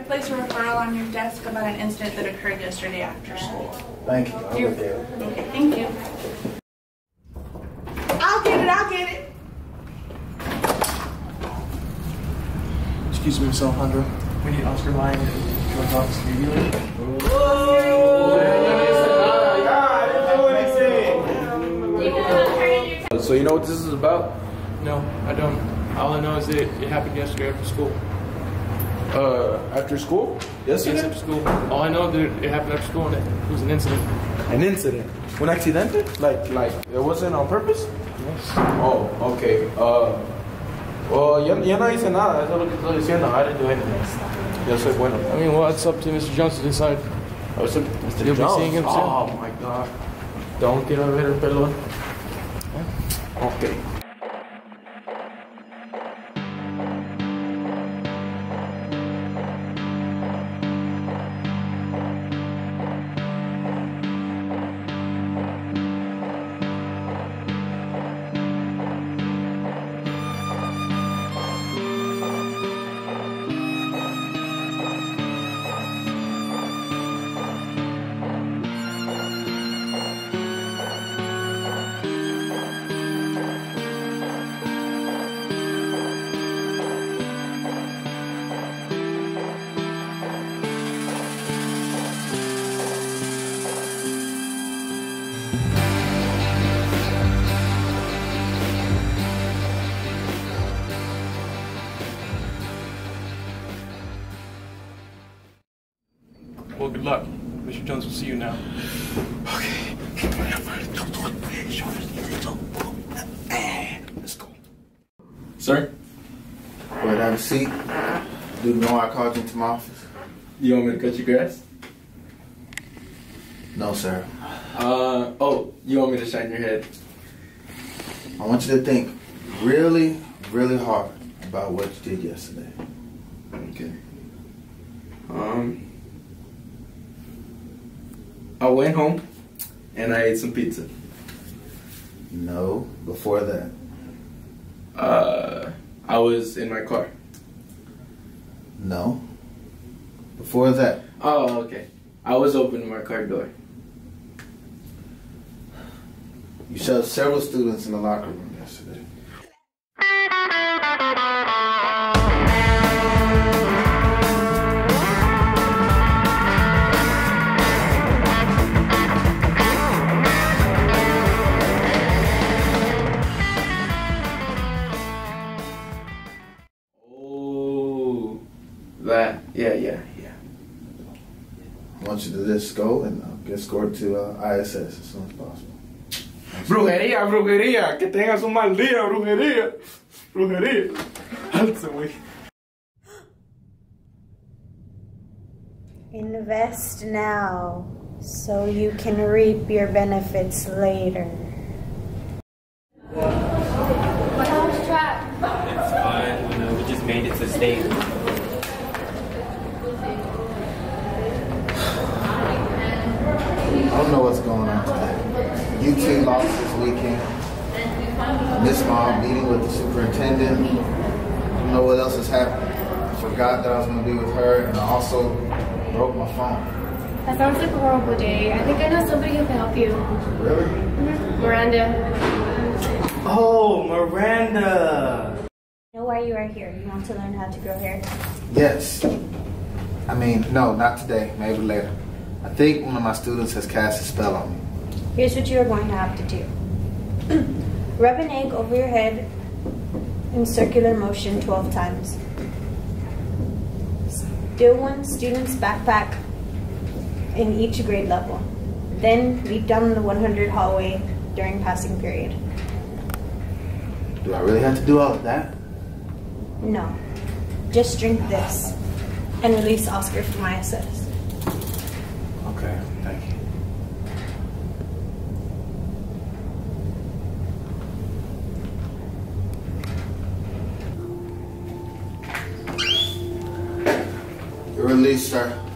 place a referral on your desk about an incident that occurred yesterday after school. Thank you. I'll You're- look. Okay, thank you. I'll get it, I'll get it. Excuse me, Miss Alejandro. We need Oscar Lyon and George Office immediately. So you know what this is about? No, I don't. All I know is that it happened yesterday after school. Uh, after school? Yes, after school. All I know that it happened after school and it was an incident. An incident. Un accidente? Like, like it wasn't on purpose? Yes. Oh, okay. Uh, well, yo, yo no hice nada. Eso es lo que estoy diciendo. I didn't do anything. Yo soy bueno. I mean, it's up to Mr. Jones to decide. Oh, so Mr. You'll be seeing him soon. Oh my God. Don't quiero ver el pelón. Okay. Well, good luck. Mr. Jones will see you now. Okay. Let's go. Sir, Go ahead, have a seat. Do you know I called you into my office? you want me to cut your grass? No, sir. Uh, oh, you want me to shine your head? I want you to think really, really hard about what you did yesterday. Okay. Um, I went home and I ate some pizza. No, before that. Uh, I was in my car. No. Before that. Oh, okay. I was opening my car door. You shoved several students in the locker room yesterday. I want you to just go and uh, get escorted to uh, ISS as soon as possible. Brujería, brujería. Que tengas un mal día, brujería. Brujería. Alza, güey. Invest now so you can reap your benefits later. How was track? It's fine. We just made it to state. I don't know what's going on today. UT lost this weekend. I missed my meeting with the superintendent. I don't know what else has happened. I forgot that I was going to be with her, and I also broke my phone. That sounds like a horrible day. I think I know somebody who can help you. Really? Mm-hmm. Miranda. Oh, Miranda. I know why you are here. You want to learn how to grow hair? Yes. I mean, no, not today. Maybe later. I think one of my students has cast a spell on me. Here's what you are going to have to do. Rub an egg over your head in circular motion 12 times. Steal one student's backpack in each grade level. Then leap down the 100 hallway during passing period. Do I really have to do all of that? No. Just drink this and release Oscar from my ISS. Okay, thank you. You're released, sir.